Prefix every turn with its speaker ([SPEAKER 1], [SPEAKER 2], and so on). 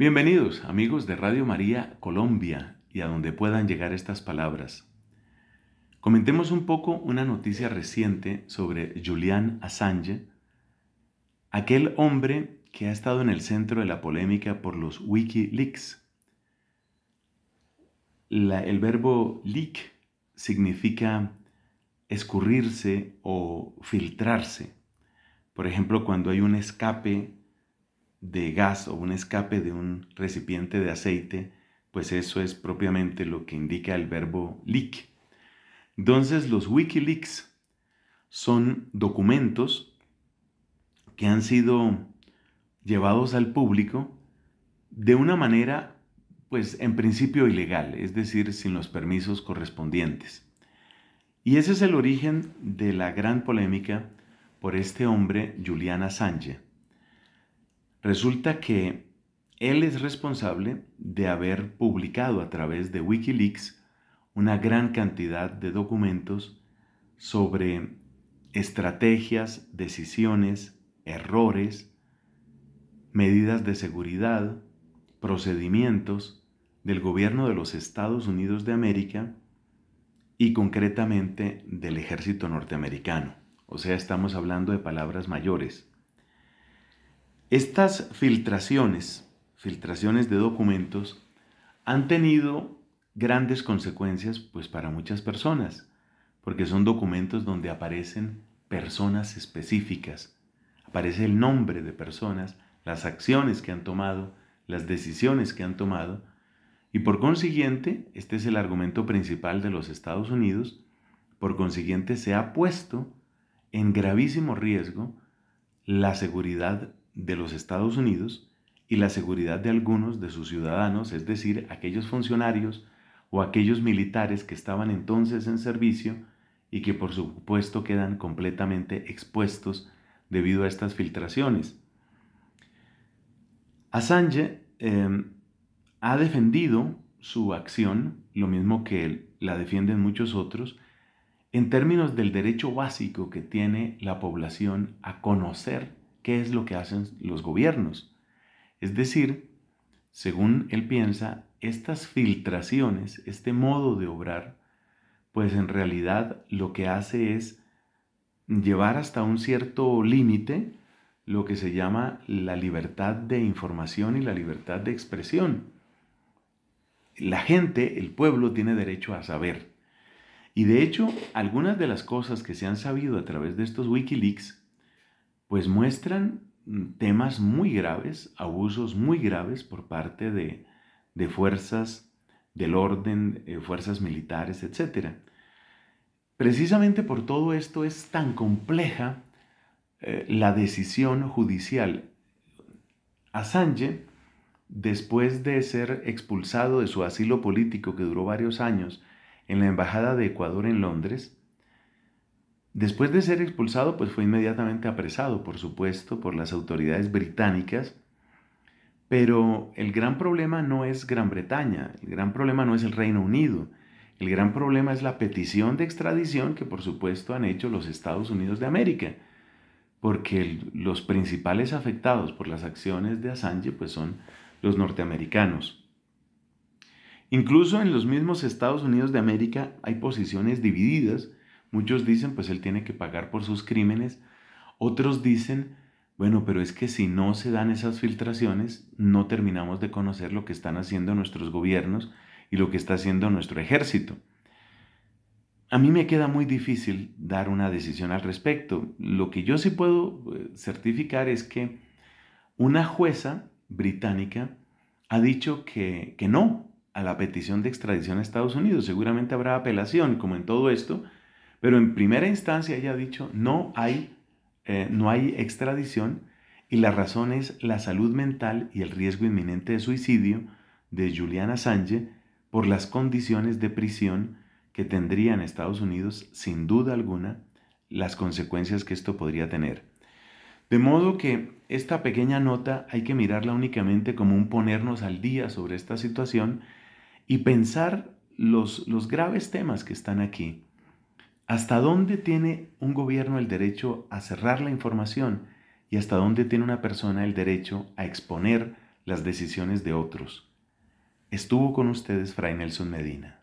[SPEAKER 1] Bienvenidos amigos de Radio María Colombia y a donde puedan llegar estas palabras. Comentemos un poco una noticia reciente sobre Julian Assange, aquel hombre que ha estado en el centro de la polémica por los Wikileaks. el verbo leak significa escurrirse o filtrarse. Por ejemplo, cuando hay un escape de gas o un escape de un recipiente de aceite, pues eso es propiamente lo que indica el verbo leak. Entonces los Wikileaks son documentos que han sido llevados al público de una manera, pues en principio ilegal, es decir, sin los permisos correspondientes. Y ese es el origen de la gran polémica por este hombre, Julian Assange. Resulta que él es responsable de haber publicado a través de Wikileaks una gran cantidad de documentos sobre estrategias, decisiones, errores, medidas de seguridad, procedimientos del gobierno de los Estados Unidos de América y concretamente del ejército norteamericano. O sea, estamos hablando de palabras mayores. Estas filtraciones, filtraciones de documentos, han tenido grandes consecuencias pues para muchas personas, porque son documentos donde aparecen personas específicas, aparece el nombre de personas, las acciones que han tomado, las decisiones que han tomado, y por consiguiente, este es el argumento principal de los Estados Unidos, por consiguiente se ha puesto en gravísimo riesgo la seguridad de los Estados Unidos y la seguridad de algunos de sus ciudadanos, es decir, aquellos funcionarios o aquellos militares que estaban entonces en servicio y que por supuesto quedan completamente expuestos debido a estas filtraciones. Assange em, ha defendido su acción, lo mismo que la defienden muchos otros, en términos del derecho básico que tiene la población a conocer qué es lo que hacen los gobiernos. Es decir, según él piensa, estas filtraciones, este modo de obrar, pues en realidad lo que hace es llevar hasta un cierto límite lo que se llama la libertad de información y la libertad de expresión la gente, el pueblo, tiene derecho a saber. Y de hecho, algunas de las cosas que se han sabido a través de estos Wikileaks, pues muestran temas muy graves, abusos muy graves por parte de, fuerzas del orden, eh, fuerzas militares, etc. Precisamente por todo esto es tan compleja eh, la decisión judicial. Assange después de ser expulsado de su asilo político que duró varios años en la Embajada de Ecuador en Londres, después de ser expulsado, pues fue inmediatamente apresado, por supuesto, por las autoridades británicas, pero el gran problema no es Gran Bretaña, el gran problema no es el Reino Unido, el gran problema es la petición de extradición que por supuesto han hecho los Estados Unidos de América, porque los principales afectados por las acciones de Assange pues son los norteamericanos. Incluso en los mismos Estados Unidos de América hay posiciones divididas. Muchos dicen, pues él tiene que pagar por sus crímenes. Otros dicen, bueno, pero es que si no se dan esas filtraciones, no terminamos de conocer lo que están haciendo nuestros gobiernos y lo que está haciendo nuestro ejército. A mí me queda muy difícil dar una decisión al respecto. Lo que yo sí puedo eh, certificar es que una jueza británica ha dicho que, no a la petición de extradición a Estados Unidos. Seguramente habrá apelación, como en todo esto, pero en primera instancia ella ha dicho no hay, eh, no hay extradición y la razón es la salud mental y el riesgo inminente de suicidio de Julian Assange por las condiciones de prisión que tendría en Estados Unidos, sin duda alguna, las consecuencias que esto podría tener. De modo que esta pequeña nota hay que mirarla únicamente como un ponernos al día sobre esta situación y pensar los, los graves temas que están aquí. ¿Hasta dónde tiene un gobierno el derecho a cerrar la información y hasta dónde tiene una persona el derecho a exponer las decisiones de otros. Estuvo con ustedes Fray Nelson Medina.